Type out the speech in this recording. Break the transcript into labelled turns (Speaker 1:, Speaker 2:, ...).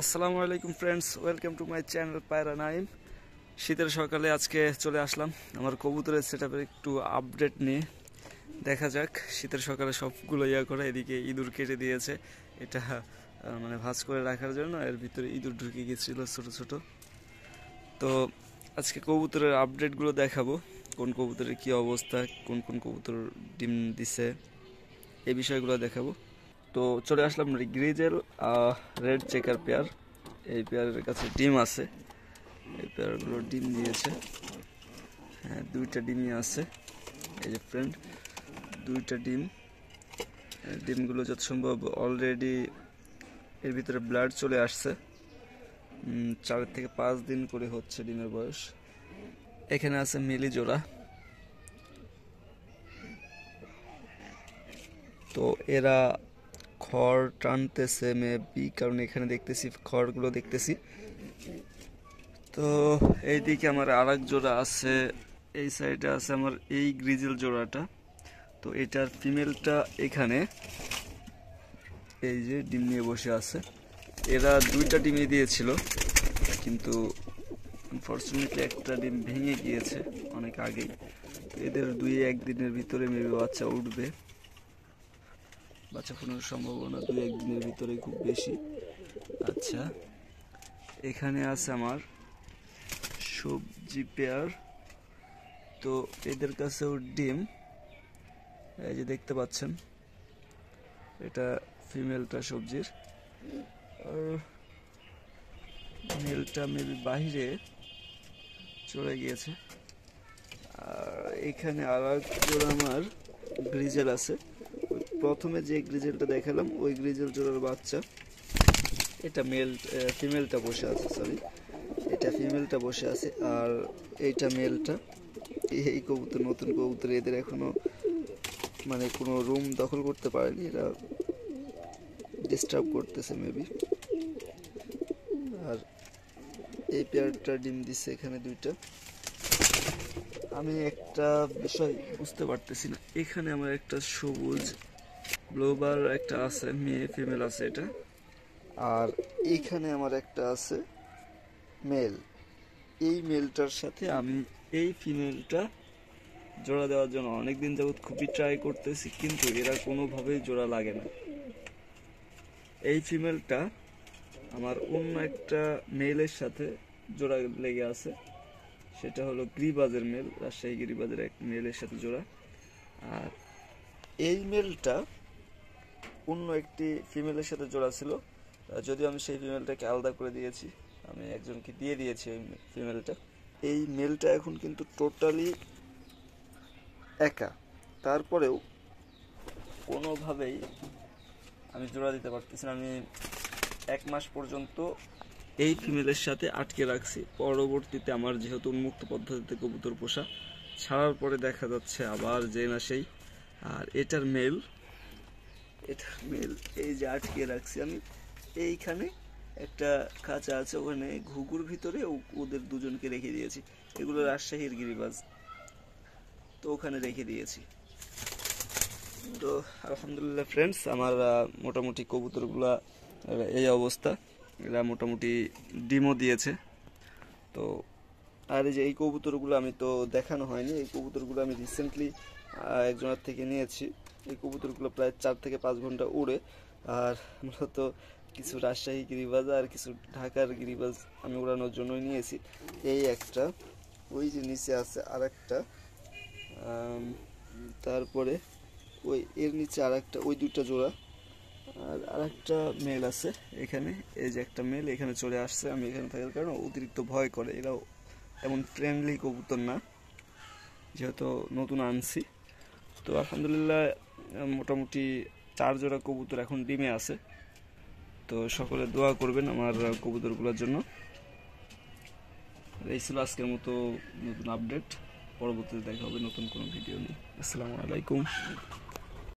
Speaker 1: আসসালামু আলাইকুম friends welcome to my channel পায়রা নাইম শীতের সকালে আজকে চলে আসলাম আমার কবুতরের সেট একটু আপডেট নিয়ে। দেখা যাক, শীতের সকালে সবগুলো ইয়া করে, এদিকে ইঁদুর কেটে দিয়েছে। এটা মানে ভাজ করে রাখার জন্য এর ভিতরে ইঁদুর ঢুকে গেছিল ছোট ছোট। তো আজকে কবুতরের আপডেটগুলো দেখাবো, কোন কবুতরের কি অবস্থা, কোন কোন কবুতর ডিম দিছে, এই বিষয়গুলো দেখাবো। তো চলে আসলাম গ্রিজেল রেড চেকার পেয়ার। এই পেয়ারের কাছে ডিম আছে। এই পেয়ারগুলো ডিম দিয়েছে। হ্যাঁ দুইটা ডিমই আছে। এই যে ফ্রেন্ড দুইটা ডিম। ডিমগুলো যত সম্ভব অলরেডি এর ভিতরে ব্লাড চলে আসছে। চার থেকে পাঁচ দিন করে হচ্ছে ডিমের বয়স। এখানে আছে মিলি জোড়া। তো এরা খড় টানতেছে মেবি কারণ এখানে দেখতেছি, খড়গুলো দেখতেছি। তো এইদিকে আমার আর এক জোড়া আছে, এই সাইডে আছে আমার এই গ্রিজেল জোড়াটা। তো এটার ফিমেলটা এখানে, এই যে ডিম নিয়ে বসে আছে। এরা দুইটা ডিমই দিয়েছিল, কিন্তু আনফর্চুনেটলি একটা ডিম ভেঙে গিয়েছে অনেক আগেই। এদের দুই একদিনের ভিতরে মেবি বাচ্চা উঠবে। বাচ্চা ফোনের সম্ভাবনা দু একদিনের ভিতরে খুব বেশি। আচ্ছা এখানে আছে আমার সবজি পেয়ার। তো এদের কাছেও ডিম। এই যে দেখতে পাচ্ছেন, এটা ফিমেলটা সবজির। আর মেলটা মেবি বাহিরে চলে গিয়েছে। আর এখানে আর এক আমার গ্রিজেল আছে। প্রথমে যে গ্রিজেলটা দেখালাম, ওই গ্রিজেল জোড়ার বাচ্চা। এটা মেল ফিমেলটা বসে আছে সরি এটা ফিমেলটা বসে আছে, আর এইটা মেলটা এই কবুতর, নতুন কবুতর, এদের এখনও মানে কোনো রুম দখল করতে পারেনি, এরা ডিস্টার্ব করতেছে মেবি আর এই পেয়ারটা ডিম দিচ্ছে এখানে দুইটা। আমি একটা বিষয় বুঝতে পারতেছি না। এখানে আমার একটা সবুজ ব্লোবার একটা আছে, মেয়ে, ফিমেল আছে এটা। আর এইখানে আমার একটা আছে মেল। এই মেলটার সাথে আমি এই ফিমেলটা জোড়া দেওয়ার জন্য অনেকদিন যাবত খুবই ট্রাই করতেছি, কিন্তু এরা কোনোভাবেই জোড়া লাগে না। এই ফিমেলটা আমার অন্য একটা মেলের সাথে জোড়া লেগে আছে। সেটা হলো গ্রিবাজের মেল, রাজশাহী গিরিবাজের এক মেলের সাথে জোড়া। আর এই মেলটা অন্য একটি ফিমেলের সাথে জোড়া ছিল। যদিও আমি সেই ফিমেলটাকে আলাদা করে দিয়েছি। আমি একজনকে দিয়ে দিয়েছি ওই ফিমেলটা এই মেলটা এখন কিন্তু টোটালি একা। তারপরেও কোনোভাবেই আমি জোড়া দিতে পারতেছি না। আমি এক মাস পর্যন্ত এই ফিমেলের সাথে আটকে রাখছি। পরবর্তীতে আমার যেহেতু উন্মুক্ত পদ্ধতিতে কবুতর পোষা, ছাড়ার পরে দেখা যাচ্ছে আবার যে না সেই। আর এটার মেল এটার মেল, এই যে আটকে রাখছি আমি। এইখানে একটা খাঁচা আছে, ওখানে ঘুঘুর ভিতরে ওদের দুজনকে রেখে দিয়েছি। এগুলো রাজশাহীর গিরিবাজ। তো ওখানে রেখে দিয়েছি। তো আলহামদুলিল্লাহ ফ্রেন্ডস আমার মোটামুটি কবুতরগুলা এই অবস্থা। এরা মোটামুটি ডিমও দিয়েছে। তো আর এই যে এই কবুতরগুলো আমি তো দেখানো হয়নি। এই কবুতরগুলো আমি রিসেন্টলি একজনের থেকে নিয়েছি। এই কবুতরগুলো প্রায় চার থেকে পাঁচ ঘণ্টা উড়ে। আর মূলত কিছু রাজশাহী গিরিবাজ আর কিছু ঢাকার গিরিবাজ আমি উড়ানোর জন্যই নিয়েছি। এই একটা, ওই যে নিচে আছে আর একটা তারপরে ওই এর নিচে আর একটা ওই দুইটা জোড়া। আর আর একটা মেল আছে এখানে, এই যে একটা মেল এখানে চলে আসছে, আমি এখানে থাকার কারণে অতিরিক্ত ভয় করে। এরাও এমন ফ্রেন্ডলি কবুতর না, যেহেতু নতুন আনছি। তো আলহামদুলিল্লাহ মোটামুটি চার জোড়া কবুতর এখন ডিমে আছে। তো সকলে দোয়া করবেন আমার কবুতরগুলোর জন্য। এই ছিল আজকের মতো নতুন আপডেট পরবর্তীতে দেখা হবে নতুন কোনো ভিডিও নিয়ে। আসসালামু আলাইকুম।